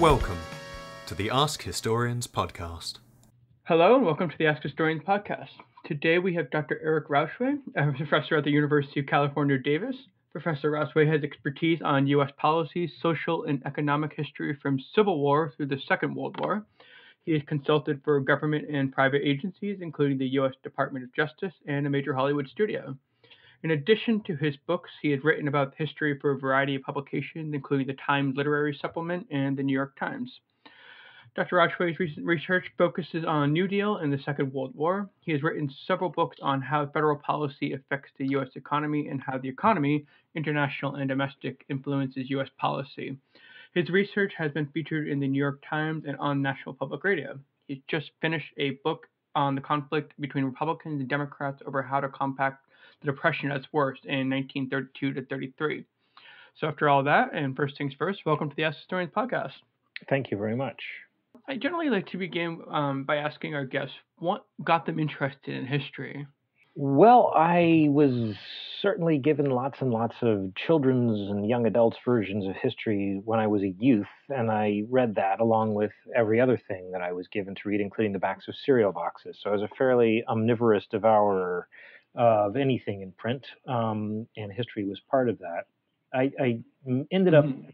Welcome to the Ask Historians podcast. Hello and welcome to the Ask Historians podcast. Today we have Dr. Eric Rauchway, a professor at the University of California, Davis. Professor Rauchway has expertise on U.S. policy, social, and economic history from Civil War through the Second World War. He has consulted for government and private agencies, including the U.S. Department of Justice and a major Hollywood studio. In addition to his books, he had written about history for a variety of publications, including the Times Literary Supplement and the New York Times. Dr. Rauchway's recent research focuses on New Deal and the Second World War. He has written several books on how federal policy affects the U.S. economy and how the economy, international and domestic, influences U.S. policy. His research has been featured in the New York Times and on National Public Radio. He's just finished a book on the conflict between Republicans and Democrats over how to combat the Depression at its worst in 1932 to 33. So, after all that, and first things first, welcome to the Ask Historians podcast. Thank you very much. I generally like to begin um, by asking our guests what got them interested in history. Well, I was certainly given lots and lots of children's and young adults versions of history when I was a youth, and I read that along with every other thing that I was given to read, including the backs of cereal boxes. So I was a fairly omnivorous devourer of anything in print, um, and history was part of that. I, I ended up mm-hmm.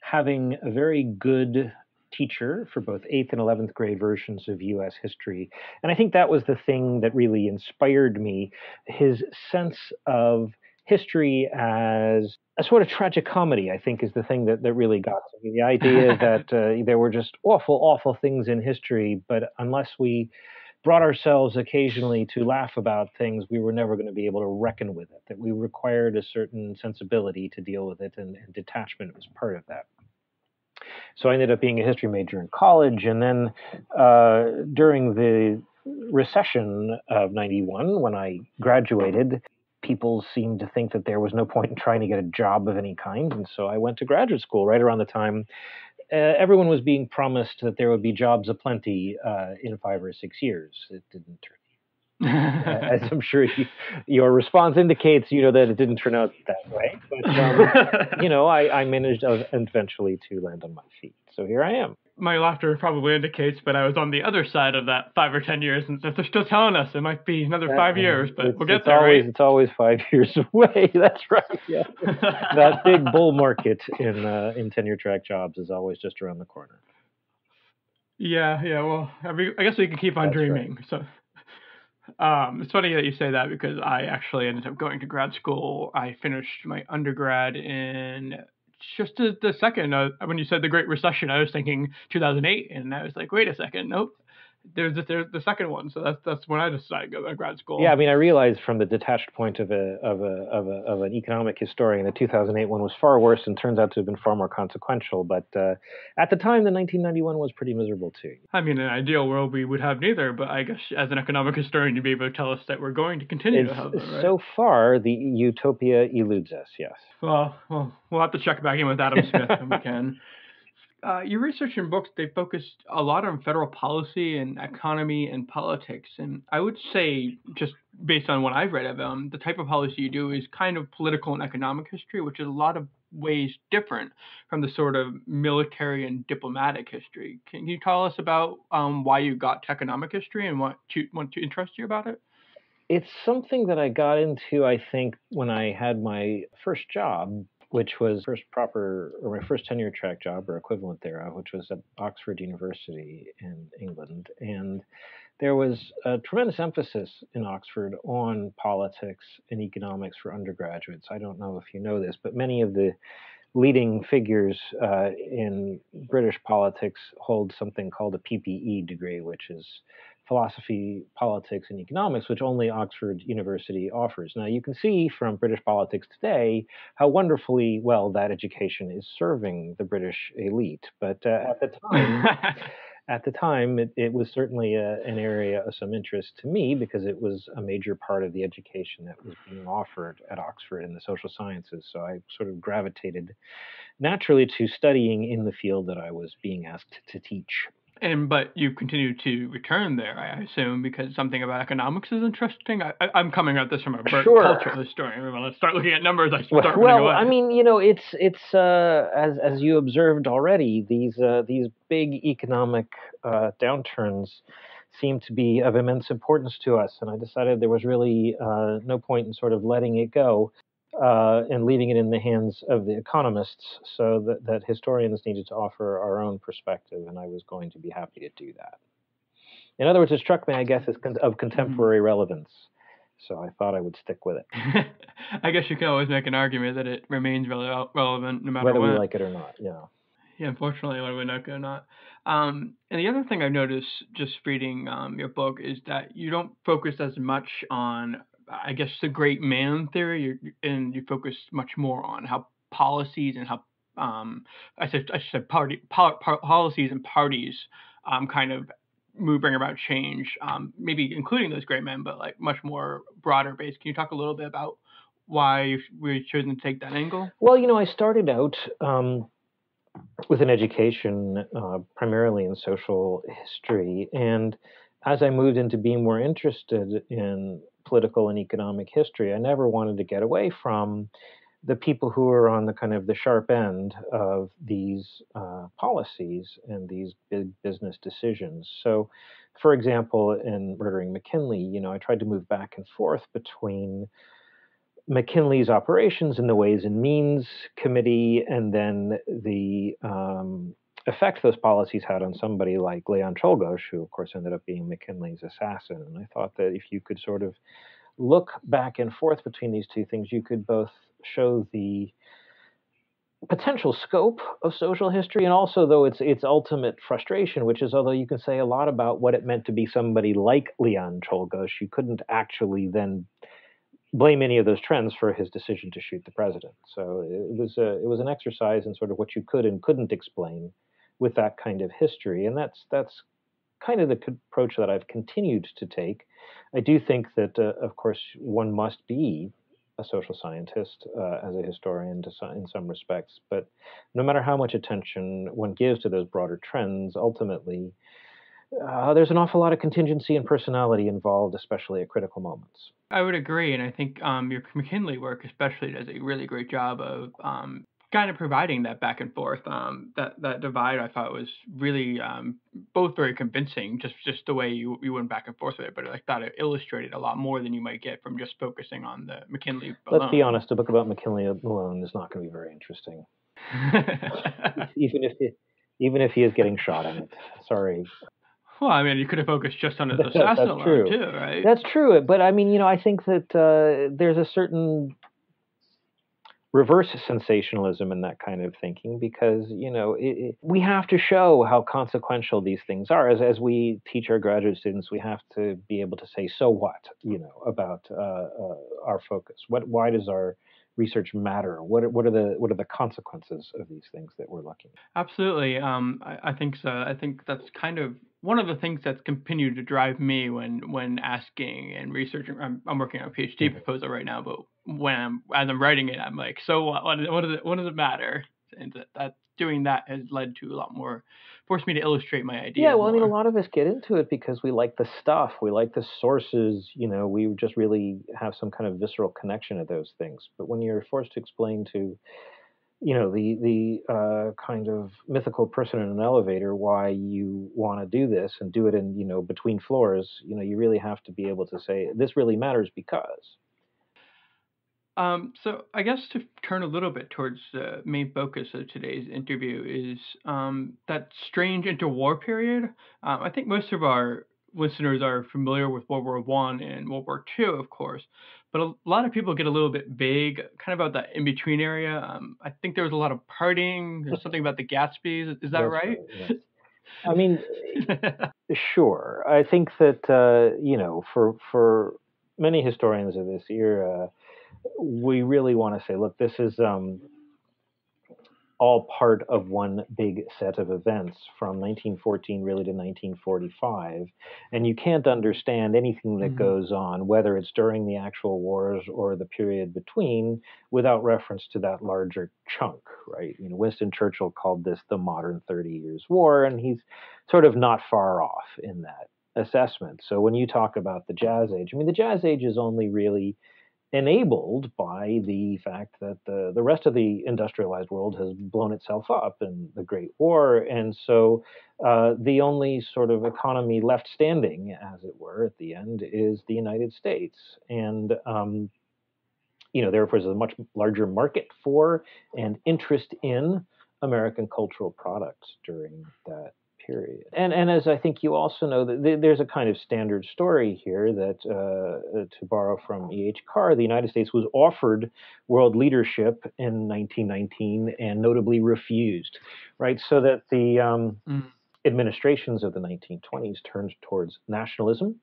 having a very good teacher for both 8th and 11th grade versions of US history. And I think that was the thing that really inspired me his sense of history as a sort of tragic comedy, I think, is the thing that, that really got to me. The idea that uh, there were just awful, awful things in history, but unless we brought ourselves occasionally to laugh about things, we were never going to be able to reckon with it, that we required a certain sensibility to deal with it, and, and detachment was part of that. So I ended up being a history major in college, and then uh, during the recession of 91, when I graduated, people seemed to think that there was no point in trying to get a job of any kind. And so I went to graduate school right around the time everyone was being promised that there would be jobs aplenty uh, in five or six years. It didn't turn. Out as I'm sure you, your response indicates, you know that it didn't turn out that way. But um, you know, I, I managed eventually to land on my feet. So here I am my laughter probably indicates, but I was on the other side of that five or ten years, and if they're still telling us it might be another five years, but we'll get there. Always, right? It's always five years away. That's right. Yeah, that big bull market in uh, in tenure track jobs is always just around the corner. Yeah, yeah. Well, I, mean, I guess we can keep on That's dreaming. Right. So. Um, it's funny that you say that because I actually ended up going to grad school. I finished my undergrad in just the, the second uh, when you said the Great Recession, I was thinking 2008, and I was like, wait a second, nope, there's the, there's the second one. So that's that's when I decided to go to grad school. Yeah, I mean, I realized from the detached point of a of a of a of an economic historian, the 2008 one was far worse and turns out to have been far more consequential. But uh, at the time, the 1991 was pretty miserable too. I mean, in an ideal world, we would have neither. But I guess as an economic historian, you'd be able to tell us that we're going to continue it's, to have them. Right? So far, the utopia eludes us. Yes. Well, well, we'll have to check back in with Adam Smith when we can. Uh, your research and books they focused a lot on federal policy and economy and politics, and I would say just based on what I've read of them, the type of policy you do is kind of political and economic history, which is a lot of ways different from the sort of military and diplomatic history. Can you tell us about um, why you got to economic history and what to, what to interest you about it? It's something that I got into, I think, when I had my first job which was first proper or my first tenure track job or equivalent thereof, which was at Oxford University in England. And there was a tremendous emphasis in Oxford on politics and economics for undergraduates. I don't know if you know this, but many of the leading figures uh, in British politics hold something called a PPE degree, which is philosophy, politics, and economics, which only Oxford University offers. Now, you can see from British politics today how wonderfully well that education is serving the British elite. But uh, at the time, at the time, it, it was certainly a, uh, an area of some interest to me because it was a major part of the education that was being offered at Oxford in the social sciences. So I sort of gravitated naturally to studying in the field that I was being asked to teach. And but you continue to return there, I assume, because something about economics is interesting. I, I, am coming at this from a Sure. cultural historian. Well, let's start looking at numbers. I start well, away. I mean, you know, it's it's uh, as as you observed already, these uh, these big economic uh, downturns seem to be of immense importance to us, and I decided there was really uh, no point in sort of letting it go uh, and leaving it in the hands of the economists, so that that historians needed to offer our own perspective, and I was going to be happy to do that. In other words, it struck me, I guess, as con- of contemporary relevance, so I thought I would stick with it, I guess you can always make an argument that it remains rele- relevant no matter whether we like it or not. Know. Yeah, unfortunately, whether we like it or not. Um, and the other thing I've noticed just reading um, your book is that you don't focus as much on, I guess, the great man theory, and you focus much more on how policies and how um, I said I said party pol- pol- policies and parties um, kind of move bring about change, um, maybe including those great men, but like much more broader base. Can you talk a little bit about why we chosen to take that angle? Well, you know, I started out um, with an education uh, primarily in social history, and as I moved into being more interested in political and economic history, I never wanted to get away from the people who are on the kind of the sharp end of these uh, policies and these big business decisions. So, for example, in murdering McKinley, you know, I tried to move back and forth between McKinley's operations in the Ways and Means Committee, and then the um, effect those policies had on somebody like Leon Czolgosz, who of course ended up being McKinley's assassin. And I thought that if you could sort of look back and forth between these two things, you could both show the potential scope of social history and also though its its ultimate frustration which is although you can say a lot about what it meant to be somebody like Leon Czolgosz you couldn't actually then blame any of those trends for his decision to shoot the president. So it was a, it was an exercise in sort of what you could and couldn't explain with that kind of history, and that's that's kind of the approach that I've continued to take. I do think that, uh, of course, one must be a social scientist uh, as a historian to some, in some respects, but no matter how much attention one gives to those broader trends, ultimately. Uh, there's an awful lot of contingency and personality involved, especially at critical moments. I would agree, and I think um, your McKinley work especially does a really great job of um, kind of providing that back and forth. Um, that that divide I thought was really um, both very convincing, just just the way you, you went back and forth with it. But I thought it illustrated a lot more than you might get from just focusing on the McKinley. Let's be honest, a book about McKinley alone is not going to be very interesting, even if he, even if he is getting shot in it. Sorry, well, I mean, you could have focused just on his That's assassin alone true. too, right? that's true. But I mean, you know, I think that uh, there's a certain reverse sensationalism and that kind of thinking because you know it, it, we have to show how consequential these things are. As as we teach our graduate students we have to be able to say so what? you know about uh, uh, our focus. What why does our research matter what are, what are the what are the consequences of these things that we're looking at Absolutely. Um, I, I think so. I think that's kind of one of the things that's continued to drive me when when asking and researching. I'm, I'm working on a PhD Mhm. proposal right now, but when I'm as I'm writing it, I'm like, so what? What, what does it what does it matter? And that, that doing that has led to a lot more, forced me to illustrate my idea. Yeah, well, I mean, a lot of us get into it because we like the stuff, we like the sources. You know, we just really have some kind of visceral connection to those things. But when you're forced to explain to, you know, the the uh, kind of mythical person in an elevator why you want to do this and do it in you know between floors, you know, you really have to be able to say this really matters because. Um, so I guess to turn a little bit towards the main focus of today's interview is um, that strange interwar period. Um, I think most of our listeners are familiar with World War One and World War Two, of course, but a lot of people get a little bit vague, kind of about that in between area. Um, I think there was a lot of partying. There's something about the Gatsby's. Is that That's right? yes. I mean, Sure. I think that uh, you know, for for many historians of this era, we really want to say, look, this is um, all part of one big set of events from 1914 really to 1945. And you can't understand anything that mm-hmm. goes on, whether it's during the actual wars or the period between, without reference to that larger chunk, right? You know, Winston Churchill called this the modern 30 Years' War, and he's sort of not far off in that assessment. So when you talk about the Jazz Age, I mean, the Jazz Age is only really enabled by the fact that the, the rest of the industrialized world has blown itself up in the Great War. And so uh, the only sort of economy left standing, as it were, at the end is the United States. And, um, you know, therefore, there's a much larger market for and interest in American cultural products during that period. And and as I think you also know, that there's a kind of standard story here that, uh, to borrow from E. H. Carr, the United States was offered world leadership in 1919 and notably refused, right? So that the um, mm. administrations of the 1920s turned towards nationalism.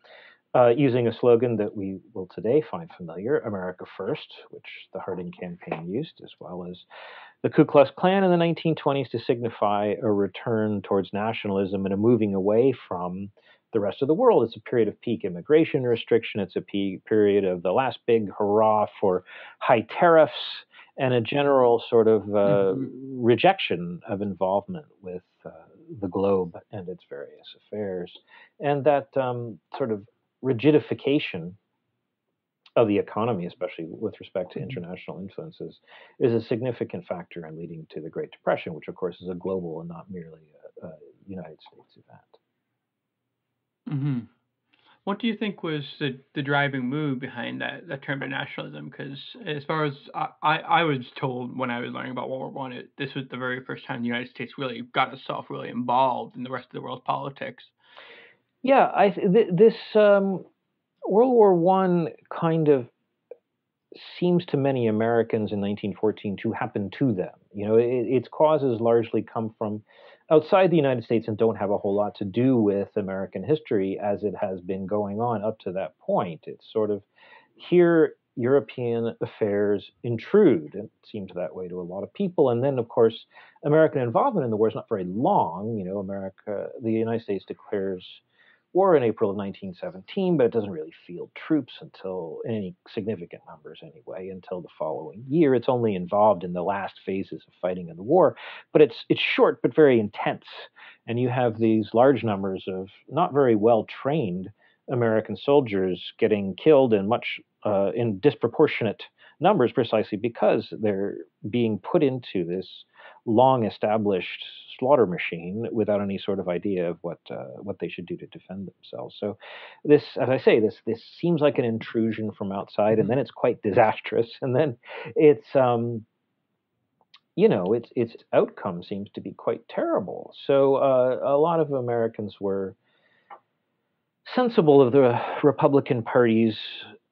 Uh, using a slogan that we will today find familiar, America First, which the Harding campaign used, as well as the Ku Klux Klan in the 1920s to signify a return towards nationalism and a moving away from the rest of the world. It's a period of peak immigration restriction. It's a peak period of the last big hurrah for high tariffs and a general sort of uh, mm-hmm. rejection of involvement with uh, the globe and its various affairs. And that um, sort of rigidification of the economy, especially with respect to mm-hmm. international influences, is a significant factor in leading to the Great Depression, which, of course, is a global and not merely a, a United States event. Mm-hmm. What do you think was the, the driving move behind that, that term of nationalism? Because as far as I, I was told when I was learning about World War One, this was the very first time the United States really got itself really involved in the rest of the world's politics. Yeah, I th- this um, World War One kind of seems to many Americans in 1914 to happen to them. You know, it, its causes largely come from outside the United States and don't have a whole lot to do with American history as it has been going on up to that point. It's sort of here European affairs intrude. It seems that way to a lot of people. And then, of course, American involvement in the war is not very long. You know, America, the United States declares war in April of 1917, but it doesn't really field troops until in any significant numbers anyway until the following year. It's only involved in the last phases of fighting in the war, but it's it's short but very intense, and you have these large numbers of not very well trained American soldiers getting killed in much uh, in disproportionate numbers precisely because they're being put into this long established slaughter machine without any sort of idea of what uh, what they should do to defend themselves. So this, as I say, this this seems like an intrusion from outside, and mm-hmm. then it's quite disastrous, and then it's um, you know its its outcome seems to be quite terrible. So uh, a lot of Americans were sensible of the Republican Party's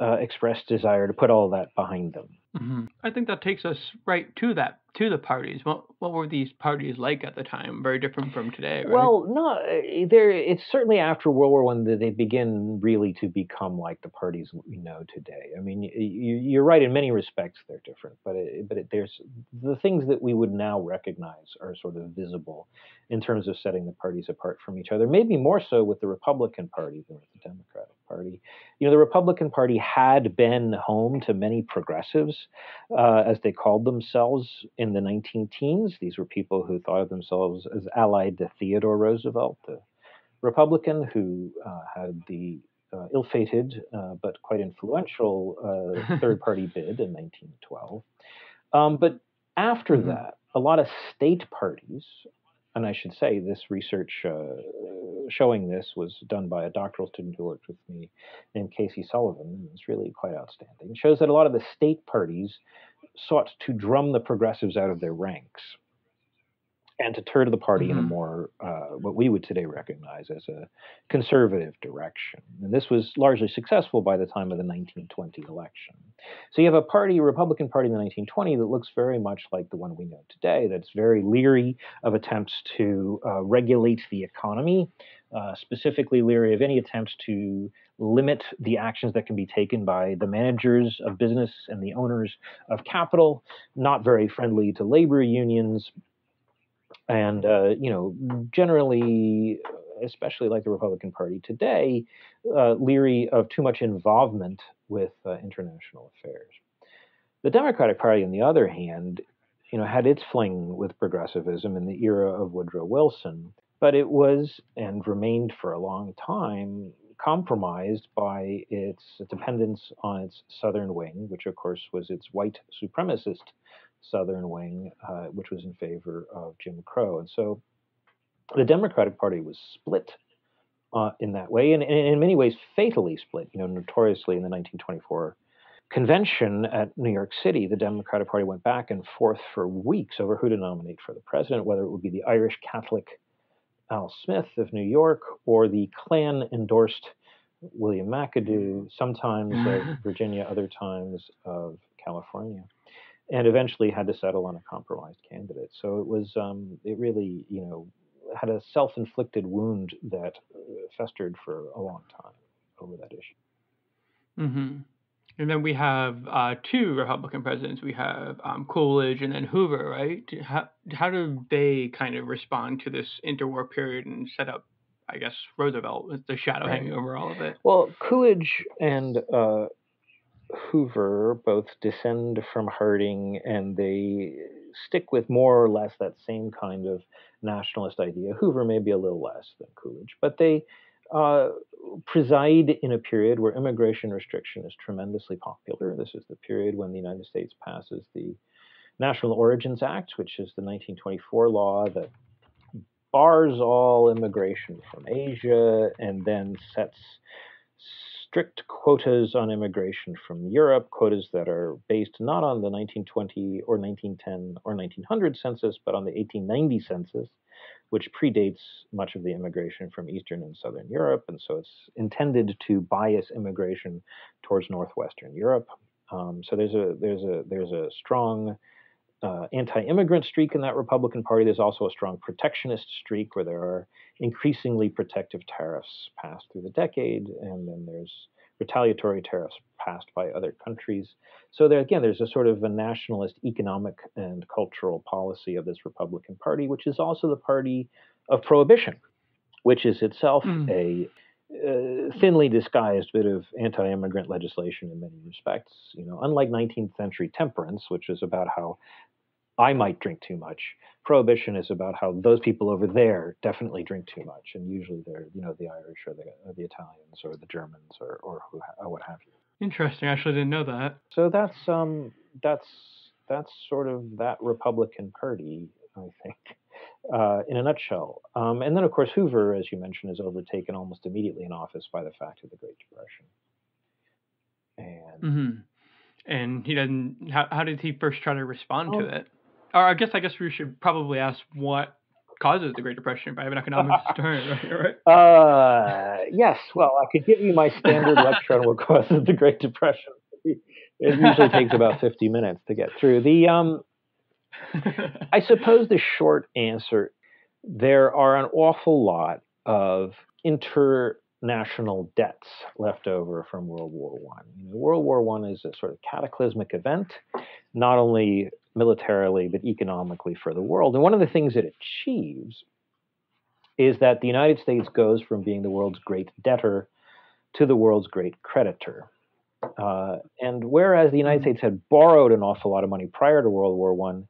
uh, expressed desire to put all that behind them. Mm-hmm. I think that takes us right to that to the parties. What what were these parties like at the time? Very different from today, right? Well, no, eh, there. It's certainly after World War One that they begin really to become like the parties we know today. I mean, you, are right in many respects they're different, but it, but it, there's the things that we would now recognize are sort of visible in terms of setting the parties apart from each other. Maybe more so with the Republican Party than with the Democratic Party. You know, the Republican Party had been home to many progressives, uh, as they called themselves in the 19 teens. These were people who thought of themselves as allied to Theodore Roosevelt, the Republican who uh, had the uh, ill fated uh, but quite influential uh, third party bid in 1912. Um, but after mm-hmm. that, a lot of state parties and I should say this research uh, showing this was done by a doctoral student who worked with me named Casey Sullivan. and It's really quite outstanding. Shows that a lot of the state parties sought to drum the progressives out of their ranks and to turn the party mm-hmm. in a mm-hmm. more uh, what we would today recognize as a conservative direction. And this was largely successful by the time of the 1920 election. So you have a party, a Republican Party in the 1920 that looks very much like the one we know today. That's very leery of attempts to uh, regulate the economy, uh, specifically leery of any attempts to limit the actions that can be taken by the managers of business and the owners of capital, not very friendly to labor unions, and uh, you know, generally, especially like the Republican Party today, uh, leery of too much involvement with uh, international affairs. The Democratic Party, on the other hand, you know, had its fling with progressivism in the era of Woodrow Wilson, but it was and remained for a long time compromised by its dependence on its southern wing, which of course was its white supremacist southern wing, uh, which was in favor of Jim Crow. And so the Democratic Party was split uh, in that way, and, and, in many ways fatally split. You know, notoriously in the 1924 convention at New York City, the Democratic Party went back and forth for weeks over who to nominate for the president, whether it would be the Irish Catholic Al Smith of New York or the Klan endorsed William McAdoo, sometimes of Virginia, other times of California, and eventually had to settle on a compromised candidate. So it was, um, it really, you know, had a self inflicted wound that festered for a long time over that issue. Mm-hmm. And then we have uh, two Republican presidents. We have um, Coolidge and then Hoover, right? How, how do they kind of respond to this interwar period and set up, I guess, Roosevelt with the shadow right. hanging over all of it? Well, Coolidge and uh, Hoover both descend from Harding and they stick with more or less that same kind of nationalist idea. Hoover may be a little less than Coolidge, but they uh, preside in a period where immigration restriction is tremendously popular. This is the period when the United States passes the National Origins Act, which is the 1924 law that bars all immigration from Asia and then sets strict quotas on immigration from Europe, quotas that are based not on the 1920 or 1910 or 1900 census, but on the 1890 census which predates much of the immigration from Eastern and Southern Europe. And so it's intended to bias immigration towards Northwestern Europe. Um, so there's a there's a there's a strong uh, anti-immigrant streak in that Republican Party. There's also a strong protectionist streak where there are increasingly protective tariffs passed through the decade, and then there's retaliatory tariffs passed by other countries. So there again, there's a sort of a nationalist economic and cultural policy of this Republican Party, which is also the party of prohibition, which is itself mm. a uh, thinly disguised bit of anti-immigrant legislation in many respects. You know, unlike 19th century temperance, which is about how I might drink too much. Prohibition is about how those people over there definitely drink too much, and usually they're you know the Irish or the or the Italians or the Germans or or, who, or what have you. Interesting. I actually didn't know that. So that's um that's that's sort of that Republican Party, I think, uh, in a nutshell. Um, and then of course Hoover, as you mentioned, is overtaken almost immediately in office by the fact of the Great Depression. And mm-hmm. and he doesn't. How, how did he first try to respond to it? Or I guess I guess we should probably ask what causes the Great Depression if I have an economics historian, right? right? Uh, yes. Well, I could give you my standard lecture on what causes the Great Depression. It usually takes about 50 minutes to get through. The um, I suppose the short answer there are an awful lot of international debts left over from World War One. World War One is a sort of cataclysmic event, not only militarily but economically for the world. And one of the things it achieves is that the United States goes from being the world's great debtor to the world's great creditor. Uh, and whereas the United States had borrowed an awful lot of money prior to World War One,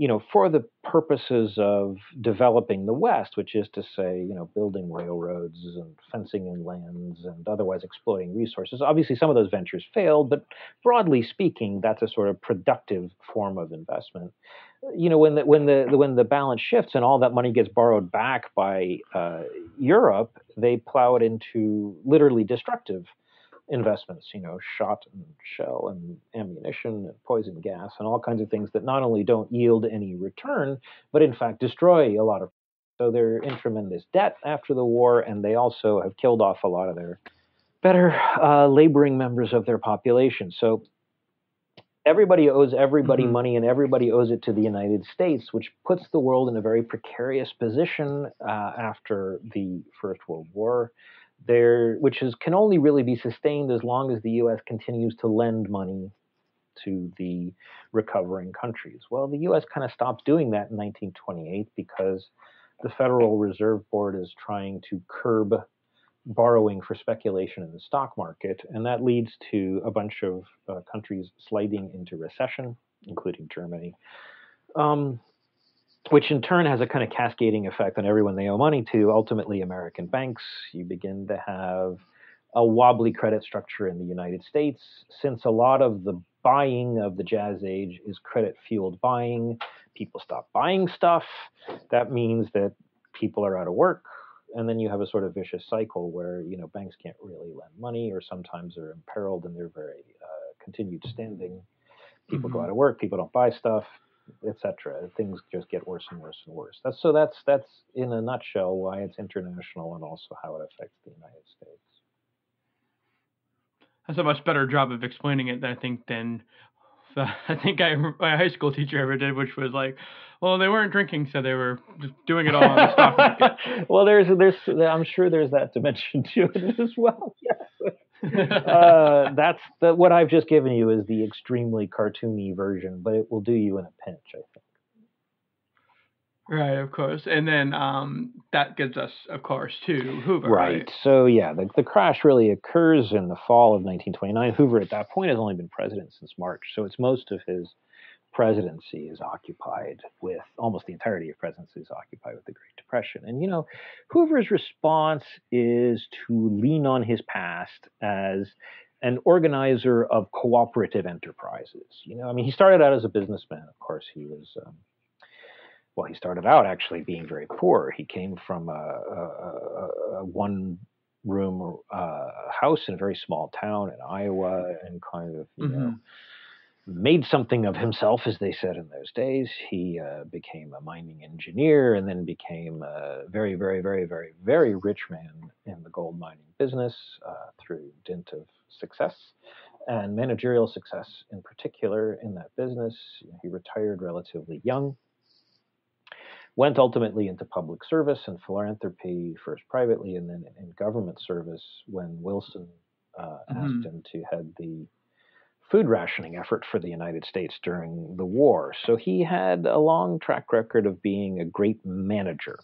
you know, for the purposes of developing the West, which is to say, you know, building railroads and fencing in lands and otherwise exploiting resources. Obviously, some of those ventures failed, but broadly speaking, that's a sort of productive form of investment. You know, when the when the when the balance shifts and all that money gets borrowed back by uh, Europe, they plow it into literally destructive investments, you know, shot and shell and ammunition and poison gas and all kinds of things that not only don't yield any return, but in fact destroy a lot of. So they're in tremendous debt after the war, and they also have killed off a lot of their better uh, laboring members of their population. So everybody owes everybody mm-hmm. money, and everybody owes it to the United States, which puts the world in a very precarious position uh, after the First World War there, which is can only really be sustained as long as the U.S. continues to lend money to the recovering countries. Well, the U.S. kind of stopped doing that in 1928 because the Federal Reserve Board is trying to curb borrowing for speculation in the stock market, and that leads to a bunch of uh, countries sliding into recession, including Germany. Um, which in turn has a kind of cascading effect on everyone they owe money to, ultimately American banks. You begin to have a wobbly credit structure in the United States, since a lot of the buying of the jazz age is credit fueled buying. People stop buying stuff. That means that people are out of work. And then you have a sort of vicious cycle where you know banks can't really lend money, or sometimes they're imperiled in their very uh, continued standing. People mm-hmm. go out of work. People don't buy stuff etc. Things just get worse and worse and worse. That's so that's that's in a nutshell why it's international and also how it affects the United States. That's a much better job of explaining it, I think, than I think I, my high school teacher ever did, which was like, well, they weren't drinking, so they were just doing it all on the stock market. well, there's there's I'm sure there's that dimension to it as well. Yes. Uh, that's the, what I've just given you is the extremely cartoony version, but it will do you in a pinch, I think. Right, of course, and then um, that gives us, of course, to Hoover. Right. right. So yeah, the, the crash really occurs in the fall of 1929. Hoover, at that point, has only been president since March, so it's most of his presidency is occupied with almost the entirety of presidency is occupied with the Great Depression. And you know, Hoover's response is to lean on his past as an organizer of cooperative enterprises. You know, I mean, he started out as a businessman. Of course, he was. Um, well, he started out actually being very poor. He came from a, a, a one room uh, house in a very small town in Iowa and kind of, you mm-hmm. know, made something of himself, as they said in those days. He uh, became a mining engineer and then became a very, very, very, very, very rich man in the gold mining business uh, through dint of success and managerial success in particular in that business. He retired relatively young. Went ultimately into public service and philanthropy, first privately and then in government service when Wilson uh, mm-hmm. asked him to head the food rationing effort for the United States during the war. So he had a long track record of being a great manager.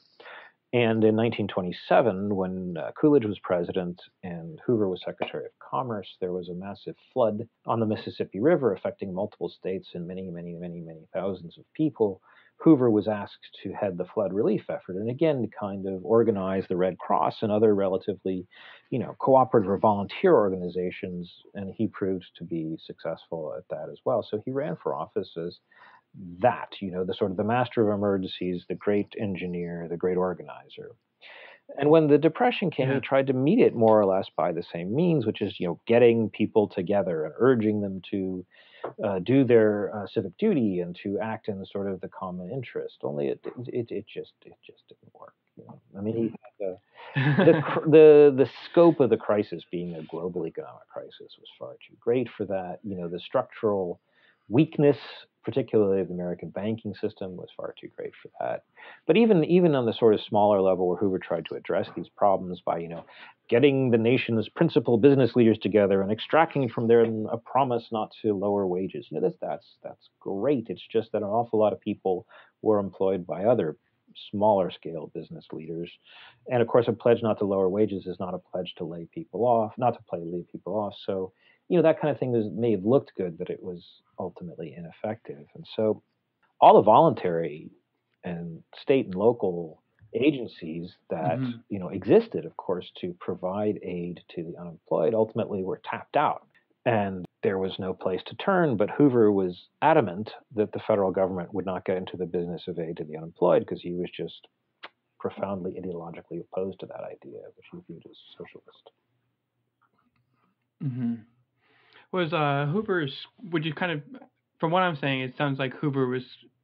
And in 1927, when uh, Coolidge was president and Hoover was Secretary of Commerce, there was a massive flood on the Mississippi River affecting multiple states and many, many, many, many thousands of people. Hoover was asked to head the flood relief effort, and again to kind of organize the Red Cross and other relatively, you know, cooperative or volunteer organizations, and he proved to be successful at that as well. So he ran for office as that, you know, the sort of the master of emergencies, the great engineer, the great organizer. And when the depression came, yeah. he tried to meet it more or less by the same means, which is you know getting people together and urging them to uh, do their uh, civic duty and to act in sort of the common interest. Only it it, it just it just didn't work. You know? I mean, the, the the the scope of the crisis being a global economic crisis was far too great for that. You know, the structural weakness, particularly of the American banking system, was far too great for that. But even even on the sort of smaller level where Hoover tried to address these problems by, you know, getting the nation's principal business leaders together and extracting from them a promise not to lower wages. You know, that's that's that's great. It's just that an awful lot of people were employed by other smaller scale business leaders. And of course, a pledge not to lower wages is not a pledge to lay people off, not to play lay people off. So you know, that kind of thing was, may have looked good, but it was ultimately ineffective. And so all the voluntary and state and local agencies that mm-hmm. you know existed, of course, to provide aid to the unemployed ultimately were tapped out. And there was no place to turn, but Hoover was adamant that the federal government would not get into the business of aid to the unemployed because he was just profoundly ideologically opposed to that idea, which he viewed as socialist. Mm-hmm was uh, Hoover's. Would you kind of, from what I'm saying, it sounds like Hoover was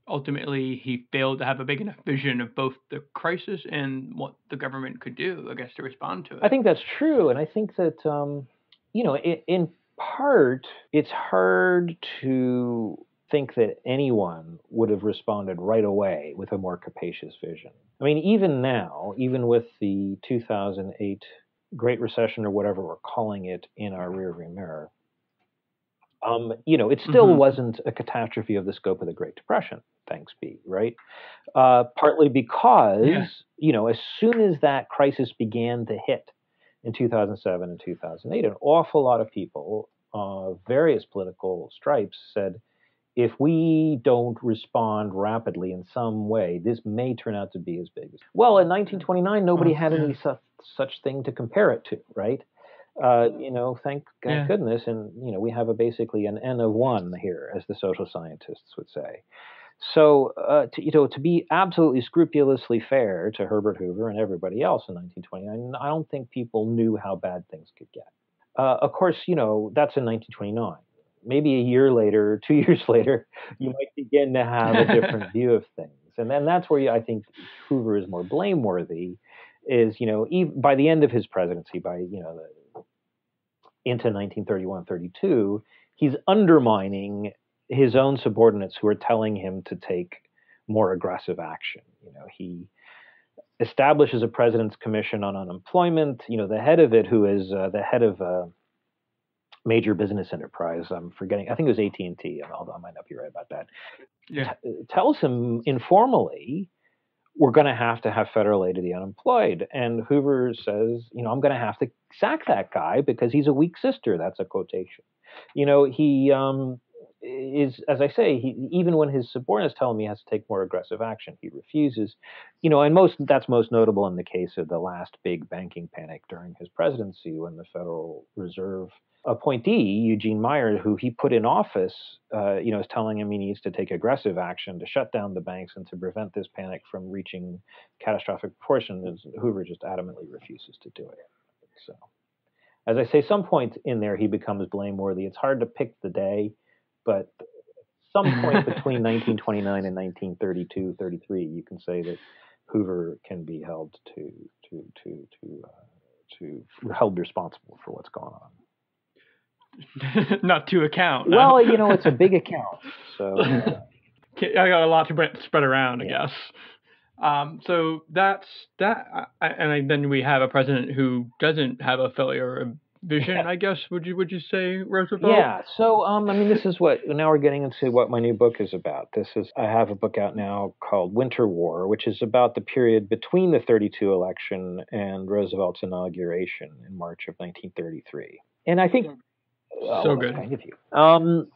ultimately he failed to have a big enough vision of both the crisis and what the government could do, I guess, to respond to it. I think that's true, and I think that um, you know, in, in part, it's hard to think that anyone would have responded right away with a more capacious vision. I mean, even now, even with the 2008 Great Recession or whatever we're calling it in our rearview mirror, Um, you know, it still Mhm. wasn't a catastrophe of the scope of the Great Depression, thanks be, right? Uh, partly because, Yeah. you know, as soon as that crisis began to hit in 2007 and 2008, an awful lot of people, uh, various political stripes, said, if we don't respond rapidly in some way, this may turn out to be as big as. Well, in 1929, nobody Oh, had yeah. any such, such thing to compare it to, right? Uh, you know, thank, Yeah. goodness, and you know, we have a basically an N of one here, as the social scientists would say. So, uh, to, you know, to be absolutely scrupulously fair to Herbert Hoover and everybody else in 1929, I don't think people knew how bad things could get. Uh, of course, you know, that's in 1929. Maybe a year later, two years later, you might begin to have a different view of things. And then that's where you, I think Hoover is more blameworthy. Is you know, even by the end of his presidency, by you know, the, into 1931-32, he's undermining his own subordinates who are telling him to take more aggressive action. You know, he establishes a president's commission on unemployment. You know, the head of it, who is uh, the head of a major business enterprise, I'm forgetting. I think it was AT and T. Although I might not be right about that. Yeah. t- tells him informally, we're going to have to have federal aid to the unemployed. And Hoover says, you know, I'm going to have to sack that guy because he's a weak sister. That's a quotation. You know, he um, is, as I say, he, even when his subordinates tell him he has to take more aggressive action, he refuses. You know, and most that's most notable in the case of the last big banking panic during his presidency when the Federal Reserve appointee Eugene Meyer, who he put in office, uh, you know, is telling him he needs to take aggressive action to shut down the banks and to prevent this panic from reaching catastrophic proportions. Hoover just adamantly refuses to do it. So, as I say, some point in there he becomes blameworthy. It's hard to pick the day, but some point between 1929 and 1932, 33, you can say that Hoover can be held to to to to uh, to held responsible for what's going on. Not to account. no. Well, you know, it's a big account, so uh, I got a lot to spread around, I Yeah. guess. Um, so that's that, I- I- and I- then we have a president who doesn't have a failure vision. Yeah. I guess would you would you say Roosevelt? yeah. So, um, I mean, this is what now we're getting into what my new book is about. This is I have a book out now called Winter War, which is about the period between the 32 election and Roosevelt's inauguration in March of 1933. And I think So oh, well, good. kind of you. Um,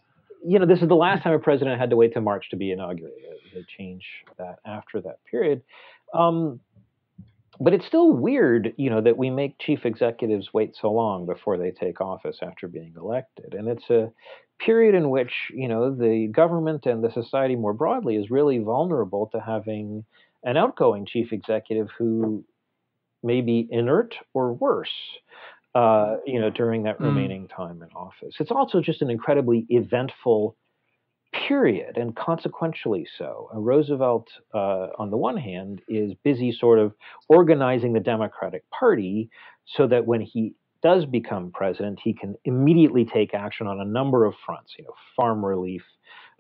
you know, this is the last time a president had to wait till March to be inaugurated. They change that after that period. Um, but it's still weird, you know, that we make chief executives wait so long before they take office after being elected. And it's a period in which, you know, the government and the society more broadly is really vulnerable to having an outgoing chief executive who may be inert or worse, uh, you know, during that Mm. remaining time in office. It's also just an incredibly eventful period, and consequentially so. Uh, Roosevelt, uh, on the one hand, is busy sort of organizing the Democratic Party so that when he does become president, he can immediately take action on a number of fronts. You know, farm relief,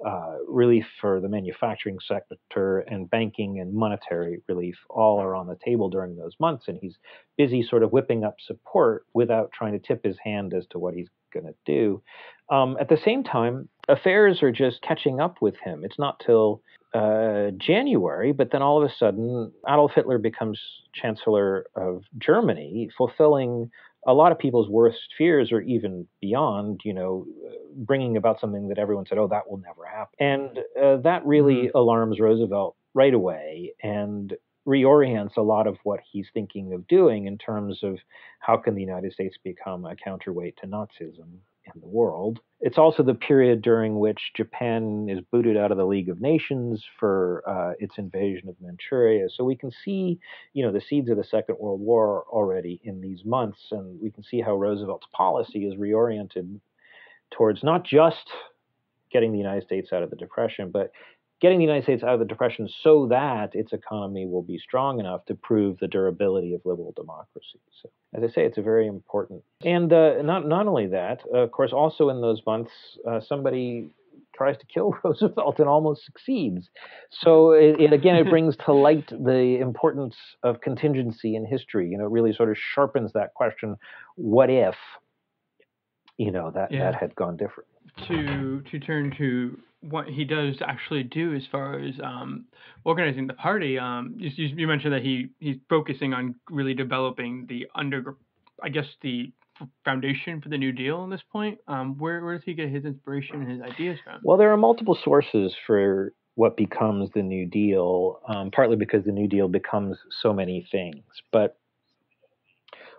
uh, relief for the manufacturing sector, and banking and monetary relief all are on the table during those months, and he's busy sort of whipping up support without trying to tip his hand as to what he's going to do. Um, at the same time, affairs are just catching up with him. It's not till uh, January, but then all of a sudden, Adolf Hitler becomes Chancellor of Germany, fulfilling a lot of people's worst fears, or even beyond. You know, bringing about something that everyone said, "Oh, that will never happen," and uh, that really alarms Roosevelt right away and reorients a lot of what he's thinking of doing in terms of how can the United States become a counterweight to Nazism in the world. It's also the period during which Japan is booted out of the League of Nations for uh, its invasion of Manchuria. So we can see, you know, the seeds of the Second World War already in these months, and we can see how Roosevelt's policy is reoriented towards not just getting the United States out of the Depression, but getting the United States out of the Depression so that its economy will be strong enough to prove the durability of liberal democracy. So, as I say, it's a very important. And uh, not not only that, uh, of course, also in those months, uh, somebody tries to kill Roosevelt and almost succeeds. So it, it again it brings to light the importance of contingency in history. You know, it really sort of sharpens that question: What if? You know that Yeah. that had gone different. to to turn to what he does actually do as far as um, organizing the party. Um, you, you mentioned that he he's focusing on really developing the under, I guess the foundation for the New Deal in this point. Um, where where does he get his inspiration and his ideas from? Well, there are multiple sources for what becomes the New Deal, um, partly because the New Deal becomes so many things. But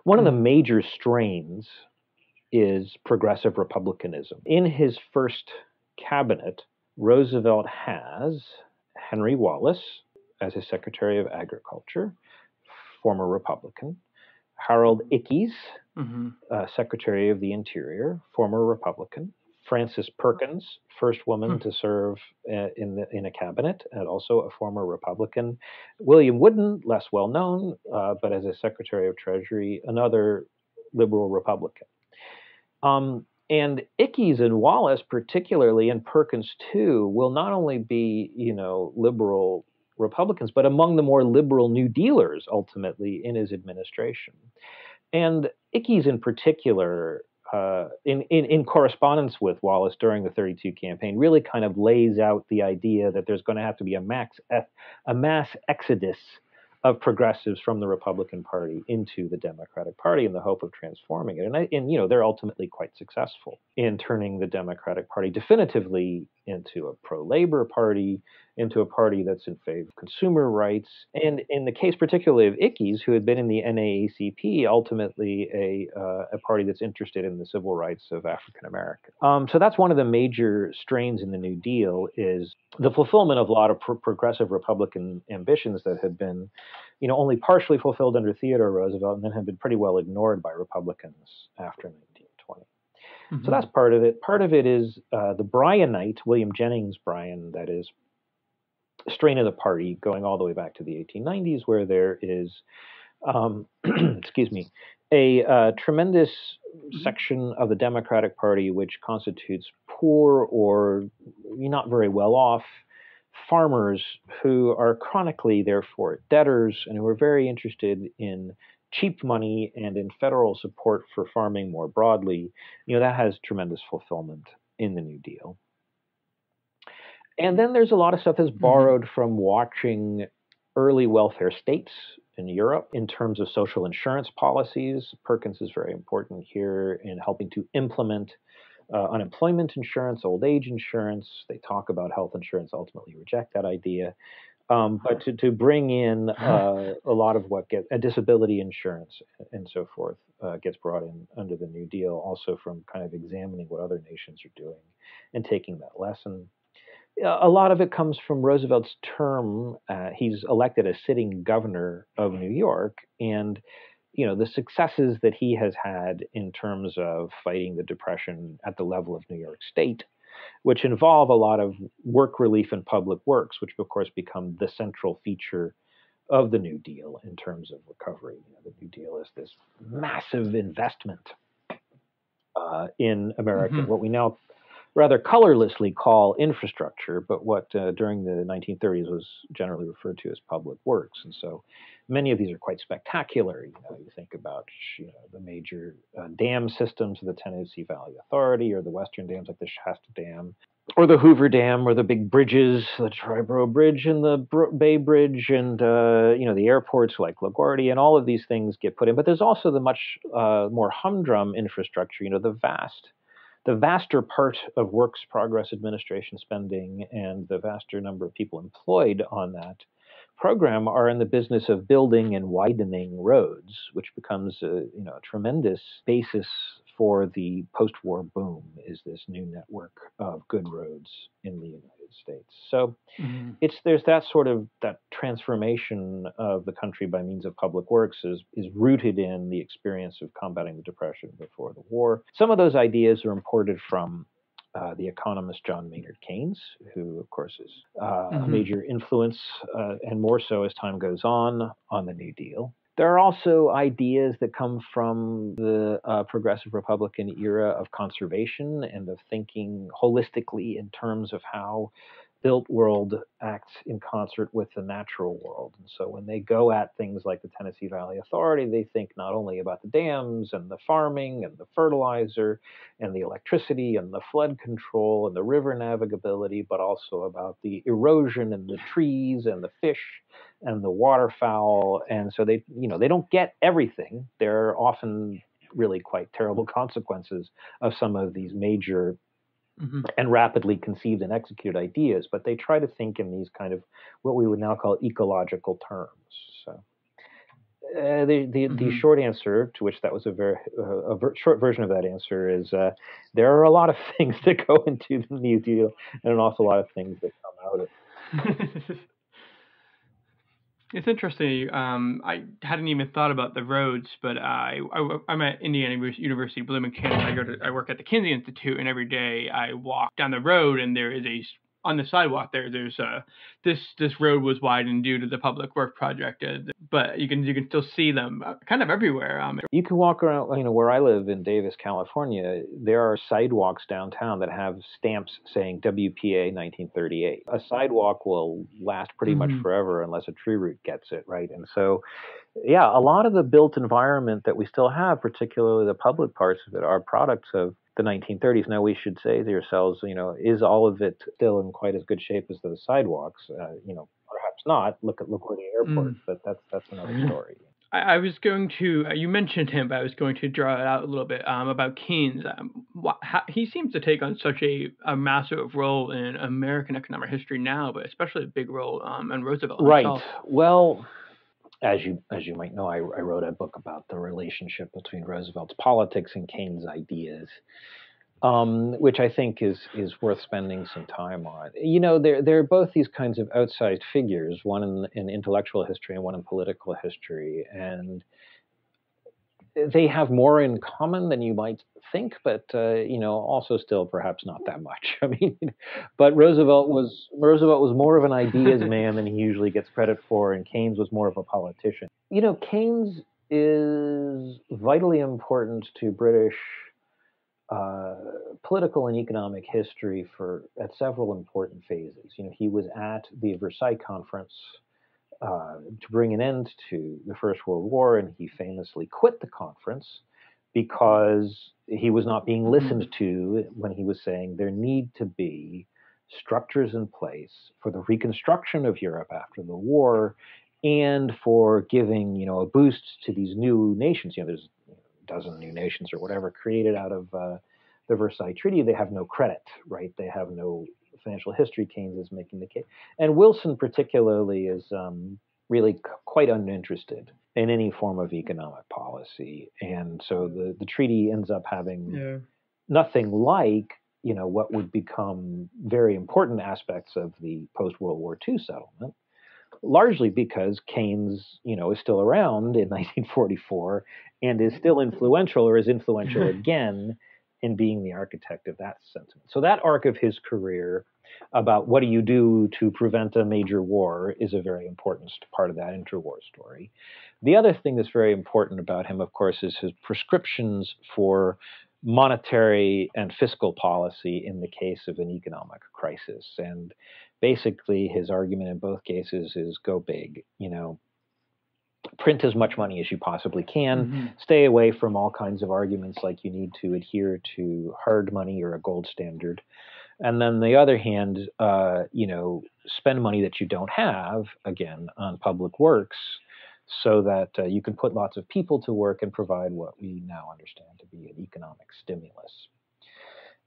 one of the hmm. major strains is progressive republicanism. In his first cabinet, Roosevelt has Henry Wallace as his Secretary of Agriculture, former Republican, Harold Ickes, mm-hmm. uh, Secretary of the Interior, former Republican, Frances Perkins, first woman hmm. to serve uh, in the in a cabinet, and also a former Republican. William Woodin, less well known, uh, but as a Secretary of Treasury, another liberal Republican. Um, and Ickes and Wallace, particularly, and Perkins too, will not only be, you know, liberal Republicans, but among the more liberal New Dealers ultimately in his administration. And Ickes, in particular, uh, in, in, in correspondence with Wallace during the 32 campaign, really kind of lays out the idea that there's going to have to be a max a mass exodus of progressives from the Republican Party into the Democratic Party in the hope of transforming it. And, I, and you know, they're ultimately quite successful in turning the Democratic Party definitively into a pro-labor party, into a party that's in favor of consumer rights. And in the case particularly of Ickes, who had been in the NAACP, ultimately a, uh, a party that's interested in the civil rights of African Americans. Um, so that's one of the major strains in the New Deal is the fulfillment of a lot of pro- progressive Republican ambitions that had been, you know, only partially fulfilled under Theodore Roosevelt and then had been pretty well ignored by Republicans after 1920. Mm-hmm. So that's part of it. Part of it is uh, the Bryanite, William Jennings Bryan, that is, strain of the party going all the way back to the 1890s, where there is, um, excuse me, a uh, tremendous mm-hmm. section of the Democratic Party which constitutes poor or not very well off farmers who are chronically, therefore, debtors and who are very interested in cheap money and in federal support for farming more broadly. You know, that has tremendous fulfillment in the New Deal. And then there's a lot of stuff that's mm-hmm. borrowed mm-hmm. from watching early welfare states in Europe in terms of social insurance policies. Perkins is very important here in helping to implement uh, unemployment insurance, old age insurance. They talk about health insurance, ultimately reject that idea. Um, but to, to bring in uh, a lot of what gets a disability insurance and so forth uh, gets brought in under the New Deal, also from kind of examining what other nations are doing and taking that lesson a lot of it comes from Roosevelt's term. Uh, he's elected a sitting governor of New York, and you know the successes that he has had in terms of fighting the depression at the level of New York State, which involve a lot of work relief and public works, which of course become the central feature of the New Deal in terms of recovery. You know, the New Deal is this massive investment uh, in America, mm-hmm. what we now rather colorlessly call infrastructure, but what uh, during the 1930s was generally referred to as public works. And so many of these are quite spectacular. You, know, you think about you know, the major uh, dam systems of the Tennessee Valley Authority or the western dams like the Shasta Dam or the Hoover Dam, or the big bridges, the Triborough Bridge and the Bay Bridge, and uh, you know the airports like LaGuardia, and all of these things get put in. But there's also the much uh, more humdrum infrastructure. You know the vast the vaster part of works progress administration spending and the vaster number of people employed on that program are in the business of building and widening roads, which becomes a, you know, a tremendous basis for the post-war boom is this new network of good roads in the United States. So mm-hmm. it's there's that sort of that transformation of the country by means of public works is is rooted in the experience of combating the depression before the war. Some of those ideas are imported from uh, the economist John Maynard Keynes, who, of course, is uh, mm-hmm. a major influence, uh, and more so as time goes on, on the New Deal. There are also ideas that come from the uh, progressive Republican era of conservation and of thinking holistically in terms of how built world acts in concert with the natural world. And so when they go at things like the Tennessee Valley Authority, they think not only about the dams and the farming and the fertilizer and the electricity and the flood control and the river navigability, but also about the erosion and the trees and the fish and the waterfowl. And so they, you know, they don't get everything. There are often really quite terrible consequences of some of these major mm-hmm. and rapidly conceived and executed ideas, but they try to think in these kind of what we would now call ecological terms. So. Uh, the the, mm-hmm. the, short answer to which that was a very uh, a ver- short version of that answer is uh, there are a lot of things that go into the New Deal and an awful lot of things that come out of it. It's interesting. Um, I hadn't even thought about the roads, but I, I am at Indiana University Bloomington. I go to I work at the Kinsey Institute, and every day I walk down the road, and there is a on the sidewalk there. There's a this this road was widened due to the public work project, uh, but you can you can still see them uh, kind of everywhere. Um, you can walk around. You know where I live in Davis, California. There are sidewalks downtown that have stamps saying WPA 1938. A sidewalk will last pretty mm-hmm. much forever unless a tree root gets it right, and so. Yeah, a lot of the built environment that we still have, particularly the public parts of it, are products of the 1930s. Now we should say to yourselves, you know, is all of it still in quite as good shape as those sidewalks? Uh, you know, perhaps not. Look at the airport, mm. but that's that's another mm-hmm. story. I, I was going to. Uh, you mentioned him, but I was going to draw it out a little bit um, about Keynes. Um, wh- how, he seems to take on such a, a massive role in American economic history now, but especially a big role um, in Roosevelt. Right. Himself. Well, as you as you might know, I, I, wrote a book about the relationship between Roosevelt's politics and Keynes' ideas, um, which I think is is worth spending some time on. You know, they're they're both these kinds of outsized figures, one in, in intellectual history and one in political history, and they have more in common than you might think, but uh, you know, also still perhaps not that much. I mean, but Roosevelt was Roosevelt was more of an ideas man than he usually gets credit for, and Keynes was more of a politician. You know, Keynes is vitally important to British uh, political and economic history for at several important phases. You know, he was at the Versailles Conference uh, to bring an end to the First World War, and he famously quit the conference because he was not being listened mm-hmm. to when he was saying there need to be structures in place for the reconstruction of Europe after the war and for giving you know a boost to these new nations. You know, there's a dozen new nations or whatever created out of uh, the Versailles Treaty. They have no credit, right? They have no financial history, Keynes is making the case. And Wilson, particularly, is um, really c- quite uninterested in any form of economic policy. And so the, the treaty ends up having yeah. nothing like you know what would become very important aspects of the post World War II settlement, largely because Keynes, you know, is still around in 1944 and is still influential or is influential again in being the architect of that sentiment. So that arc of his career about what do you do to prevent a major war is a very important part of that interwar story. The other thing that's very important about him, of course, is his prescriptions for monetary and fiscal policy in the case of an economic crisis. And basically, his argument in both cases is go big. You know, print as much money as you possibly can. Mm-hmm. Stay away from all kinds of arguments like you need to adhere to hard money or a gold standard. And then the other hand, uh, you know, spend money that you don't have again on public works, so that uh, you can put lots of people to work and provide what we now understand to be an economic stimulus.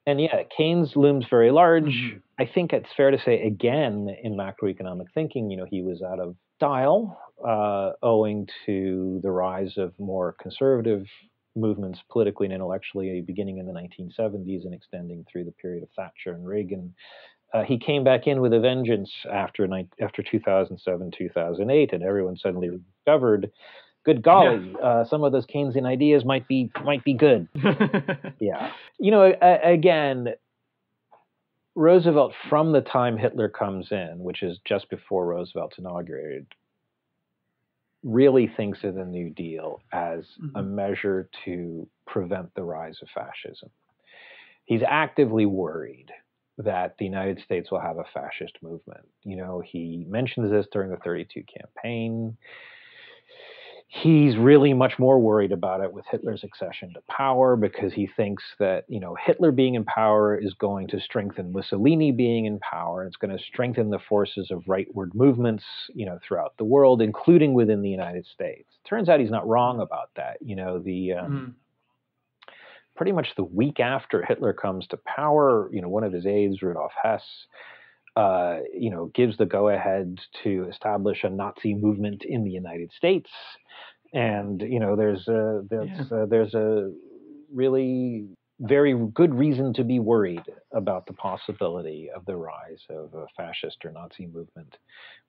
And yeah, Keynes looms very large. Mm-hmm. I think it's fair to say again in macroeconomic thinking, you know, he was out of style uh, owing to the rise of more conservative movements politically and intellectually beginning in the 1970s and extending through the period of Thatcher and Reagan. Uh, he came back in with a vengeance after after 2007, 2008, and everyone suddenly discovered, good golly, yeah. uh, some of those Keynesian ideas might be might be good. yeah, you know, again, Roosevelt, from the time Hitler comes in, which is just before Roosevelt's inaugurated, really thinks of the New Deal as mm-hmm. a measure to prevent the rise of fascism. He's actively worried that the United States will have a fascist movement. You know, he mentions this during the 32 campaign. He's really much more worried about it with Hitler's accession to power because he thinks that, you know, Hitler being in power is going to strengthen Mussolini being in power. It's going to strengthen the forces of rightward movements, you know, throughout the world, including within the United States. Turns out he's not wrong about that. You know, the um, mm pretty much the week after Hitler comes to power, you know, one of his aides, Rudolf Hess, uh, you know, gives the go-ahead to establish a Nazi movement in the United States, and you know, there's a there's yeah. a, there's a really very good reason to be worried about the possibility of the rise of a fascist or Nazi movement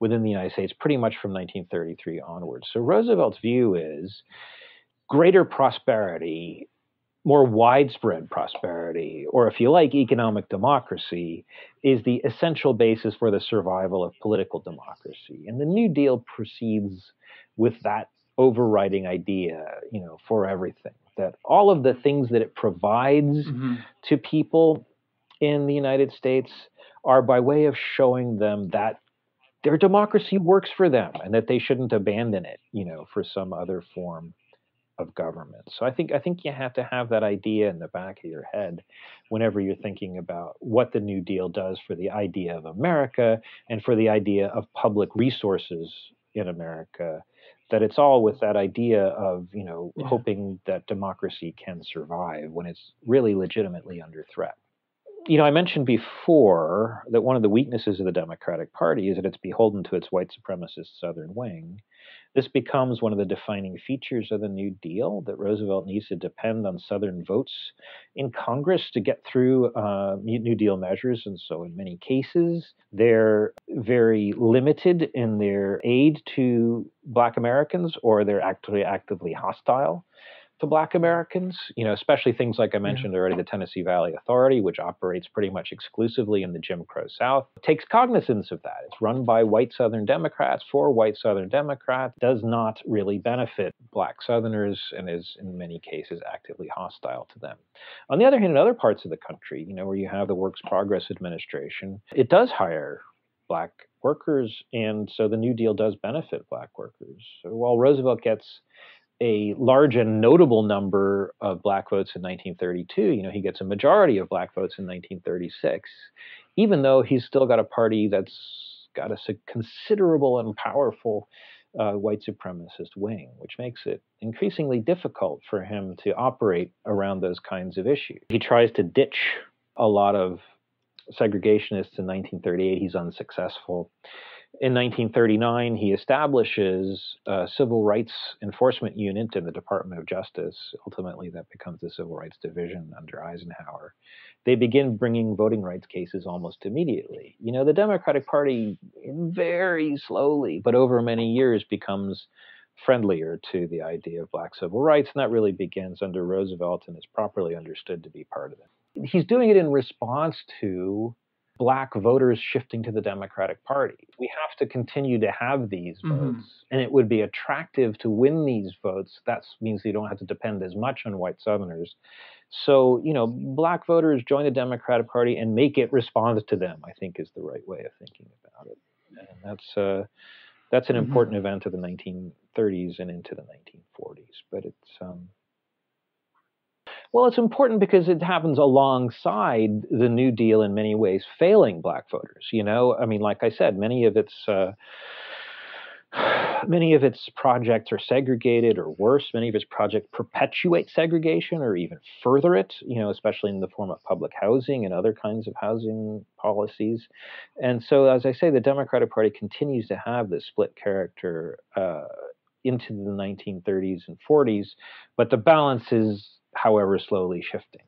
within the United States, pretty much from 1933 onwards. So Roosevelt's view is greater prosperity more widespread prosperity, or if you like, economic democracy, is the essential basis for the survival of political democracy. And the New Deal proceeds with that overriding idea, you know, for everything. That all of the things that it provides mm-hmm. to people in the United States are by way of showing them that their democracy works for them and that they shouldn't abandon it, you know, for some other form of government. So I think I think you have to have that idea in the back of your head whenever you're thinking about what the New Deal does for the idea of America and for the idea of public resources in America. That it's all with that idea of you know yeah. hoping that democracy can survive when it's really legitimately under threat you know, I mentioned before that one of the weaknesses of the Democratic Party is that it's beholden to its white supremacist Southern wing. This becomes one of the defining features of the New Deal that Roosevelt needs to depend on Southern votes in Congress to get through uh, New Deal measures. And so, in many cases, they're very limited in their aid to Black Americans or they're actually actively hostile to Black Americans, you know, especially things like I mentioned already, the Tennessee Valley Authority, which operates pretty much exclusively in the Jim Crow South, takes cognizance of that. It's run by white Southern Democrats for white Southern Democrats, does not really benefit Black Southerners, and is in many cases actively hostile to them. On the other hand, in other parts of the country, you know, where you have the Works Progress Administration, it does hire Black workers, and so the New Deal does benefit Black workers. So while Roosevelt gets a large and notable number of black votes in 1932. You know, he gets a majority of black votes in 1936, even though he's still got a party that's got a considerable and powerful uh, white supremacist wing, which makes it increasingly difficult for him to operate around those kinds of issues. He tries to ditch a lot of segregationists in 1938. He's unsuccessful. In 1939, he establishes a civil rights enforcement unit in the Department of Justice. Ultimately, that becomes the Civil Rights Division under Eisenhower. They begin bringing voting rights cases almost immediately. You know, the Democratic Party very slowly, but over many years, becomes friendlier to the idea of black civil rights, and that really begins under Roosevelt and is properly understood to be part of it. He's doing it in response to black voters shifting to the Democratic Party. We have to continue to have these mm-hmm. votes, and it would be attractive to win these votes. That means you don't have to depend as much on white Southerners. So, you know, black voters join the Democratic Party and make it respond to them, I think is the right way of thinking about it. And that's uh, that's an mm-hmm. important event of the 1930s and into the 1940s. But it's um, well, it's important because it happens alongside the New Deal in many ways failing black voters. You know, I mean, like I said, many of its uh, many of its projects are segregated or worse. Many of its projects perpetuate segregation or even further it. You know, especially in the form of public housing and other kinds of housing policies. And so, as I say, the Democratic Party continues to have this split character. Uh, into the 1930s and 40s, but the balance is however slowly shifting.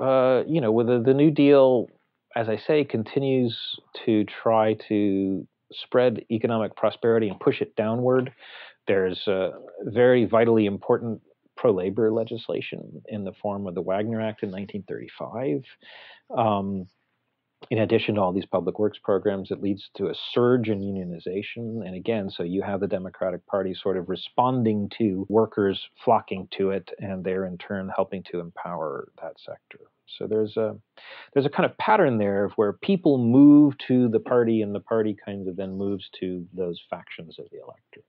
Uh, you know, with the, New Deal, as I say, continues to try to spread economic prosperity and push it downward. There's a very vitally important pro labor legislation in the form of the Wagner Act in 1935. Um, in addition to all these public works programs, it leads to a surge in unionization. And again, so you have the Democratic Party sort of responding to workers flocking to it, and they're in turn helping to empower that sector. So there's a there's a kind of pattern there of where people move to the party, and the party kind of then moves to those factions of the electorate.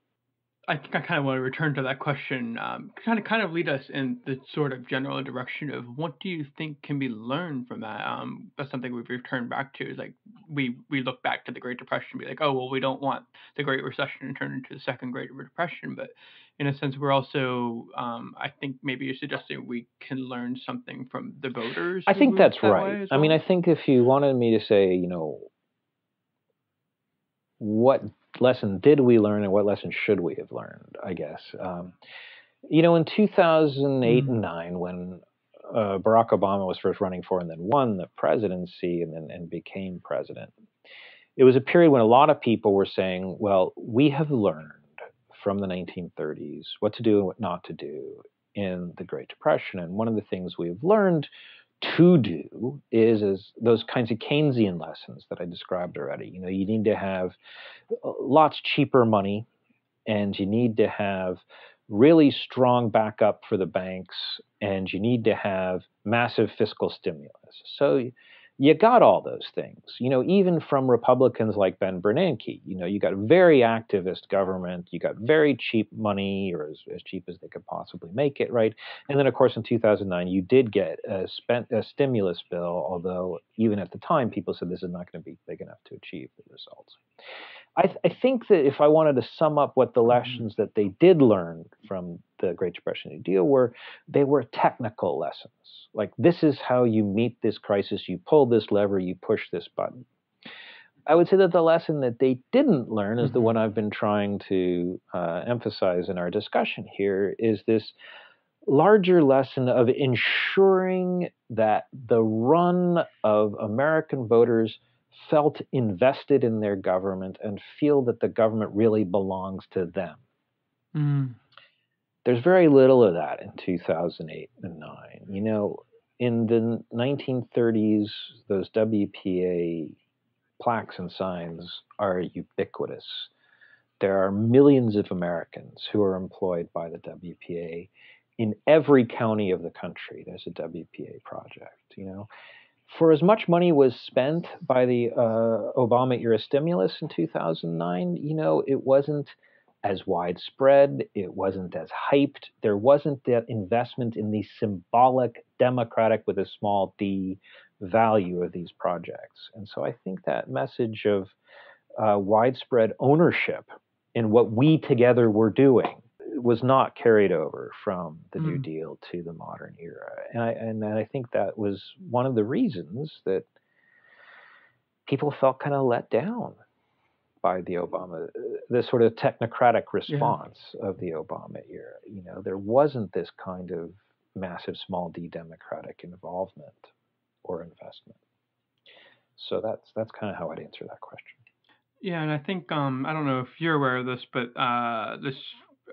I think I kind of want to return to that question, um, kind of kind of lead us in the sort of general direction of what do you think can be learned from that? Um, that's something we've returned back to. Is like we we look back to the Great Depression, and be like, oh well, we don't want the Great Recession to turn into the Second Great Depression, but in a sense, we're also, um, I think maybe you're suggesting we can learn something from the voters. I think that's that right. as I mean. I think if you wanted me to say, you know, what lesson did we learn and what lesson should we have learned, I guess. Um, you know, in 2008 Mm. and 9, when uh, Barack Obama was first running for and then won the presidency and then and became president, it was a period when a lot of people were saying, well, we have learned from the 1930s what to do and what not to do in the Great Depression. And one of the things we've learned to do is, is those kinds of Keynesian lessons that I described already. You know, you need to have uh, lots cheaper money and you need to have really strong backup for the banks and you need to have massive fiscal stimulus. So you got all those things, you know, even from Republicans like Ben Bernanke. You know, you got very activist government, you got very cheap money, or as, as cheap as they could possibly make it, right? And then, of course, in 2009, you did get a, spent, a stimulus bill, although even at the time, people said this is not going to be big enough to achieve the results. I, th- I think that if I wanted to sum up what the mm-hmm. lessons that they did learn from the Great Depression New Deal were, they were technical lessons. Like, this is how you meet this crisis. You pull this lever, you push this button. I would say that the lesson that they didn't learn is the Mhm. one I've been trying to uh, emphasize in our discussion here is this larger lesson of ensuring that the run of American voters felt invested in their government and feel that the government really belongs to them. Mm. There's very little of that in 2008 and 9. You know, in the 1930s, those WPA plaques and signs are ubiquitous. There are millions of Americans who are employed by the WPA. In every county of the country, there's a WPA project, you know for as much money was spent by the uh, Obama era stimulus in 2009, you know, it wasn't as widespread, it wasn't as hyped, there wasn't that investment in the symbolic democratic with a small d value of these projects. And so I think that message of uh, widespread ownership in what we together were doing was not carried over from the New Mm. Deal to the modern era, and I and I think that was one of the reasons that people felt kind of let down by the Obama, the sort of technocratic response of the Obama era. You know, there wasn't this kind of massive small d democratic involvement or investment. So that's that's kind of how I'd answer that question. Yeah, and I think um, I don't know if you're aware of this, but uh, this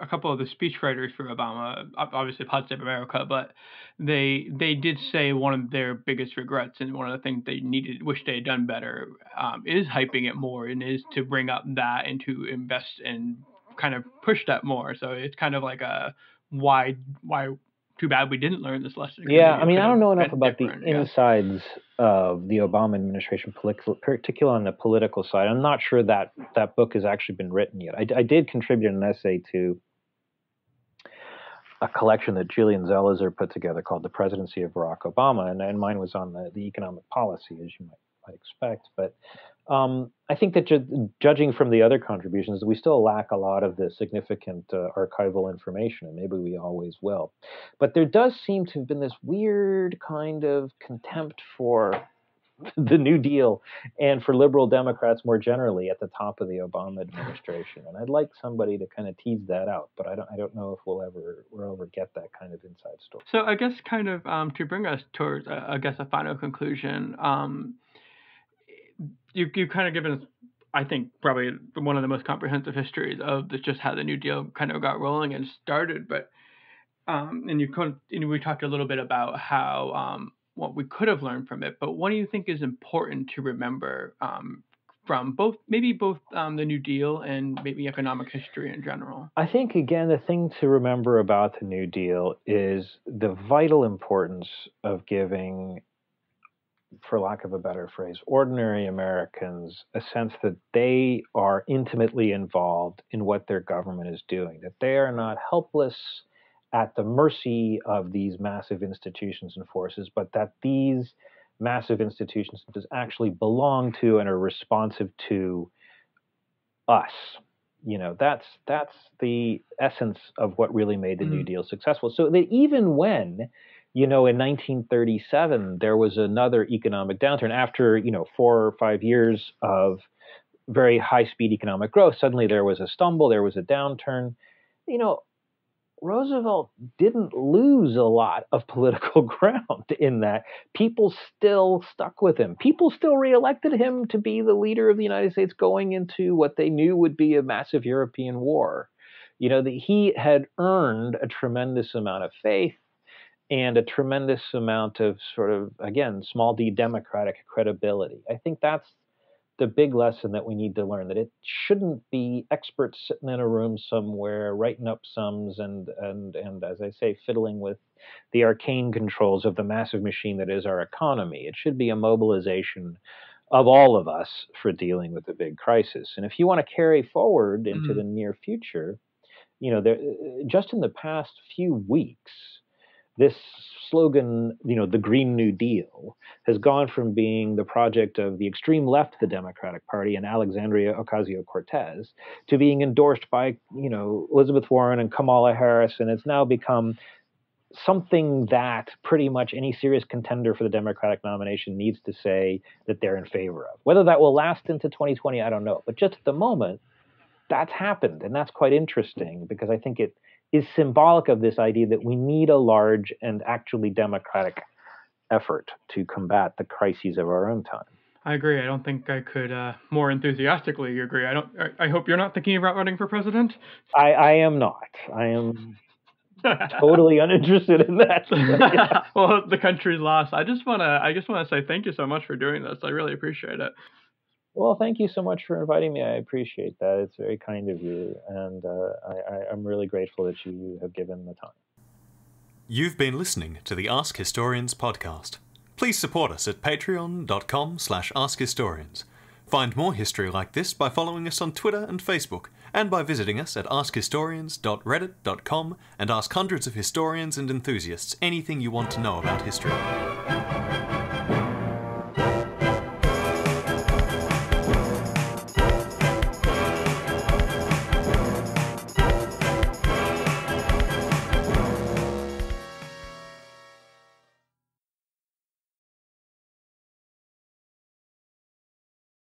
a couple of the speechwriters for Obama, obviously Pod Save America, but they they did say one of their biggest regrets and one of the things they needed, wish they had done better, um, is hyping it more and is to bring up that and to invest and kind of push that more. So it's kind of like a why why too bad we didn't learn this lesson. Yeah, I mean, I don't know enough about the yeah. insides of the Obama administration, particularly on the political side. I'm not sure that that book has actually been written yet. I, I did contribute an essay to a collection that Julian Zelizer put together called "The Presidency of Barack Obama," and, and mine was on the, the economic policy, as you might, might expect. But um, I think that ju- judging from the other contributions, we still lack a lot of the significant uh, archival information, and maybe we always will. But there does seem to have been this weird kind of contempt for the New Deal and for liberal Democrats more generally at the top of the Obama administration. And I'd like somebody to kind of tease that out, but I don't I don't know if we'll ever we'll ever get that kind of inside story. So I guess kind of um, to bring us towards, uh, I guess, a final conclusion. Um, you you kind of given us, I think, probably one of the most comprehensive histories of just how the New Deal kind of got rolling and started. But um, and you we talked a little bit about how um, what we could have learned from it. But what do you think is important to remember um, from both maybe both um, the New Deal and maybe economic history in general? I think again the thing to remember about the New Deal is the vital importance of giving for lack of a better phrase, ordinary Americans a sense that they are intimately involved in what their government is doing, that they are not helpless at the mercy of these massive institutions and forces, but that these massive institutions actually belong to and are responsive to us. You know, that's that's the essence of what really made the mm. New Deal successful. So that even when you know, in 1937, there was another economic downturn after, you know, four or five years of very high speed economic growth. Suddenly there was a stumble, there was a downturn. You know, Roosevelt didn't lose a lot of political ground in that. People still stuck with him. People still reelected him to be the leader of the United States going into what they knew would be a massive European war. You know, that he had earned a tremendous amount of faith and a tremendous amount of sort of again small d democratic credibility. I think that's the big lesson that we need to learn that it shouldn't be experts sitting in a room somewhere writing up sums and and and as i say fiddling with the arcane controls of the massive machine that is our economy. It should be a mobilization of all of us for dealing with the big crisis. And if you want to carry forward into mm-hmm. the near future you know there, just in the past few weeks this slogan, you know, the Green New Deal, has gone from being the project of the extreme left of the Democratic Party and Alexandria Ocasio Cortez to being endorsed by, you know, Elizabeth Warren and Kamala Harris, and it's now become something that pretty much any serious contender for the Democratic nomination needs to say that they're in favor of. Whether that will last into 2020, I don't know. But just at the moment, that's happened, and that's quite interesting because I think it is symbolic of this idea that we need a large and actually democratic effort to combat the crises of our own time. I agree. I don't think I could uh, more enthusiastically agree. I don't. I, I, hope you're not thinking about running for president. I, I am not. I am totally uninterested in that. yeah. well, the country's lost. I just wanna. I just wanna say thank you so much for doing this. I really appreciate it. Well, thank you so much for inviting me. I appreciate that. It's very kind of you, and uh, I, am really grateful that you have given the time. You've been listening to the Ask Historians podcast. Please support us at patreon.com slash askhistorians. Find more history like this by following us on Twitter and Facebook, and by visiting us at askhistorians.reddit.com and ask hundreds of historians and enthusiasts anything you want to know about history.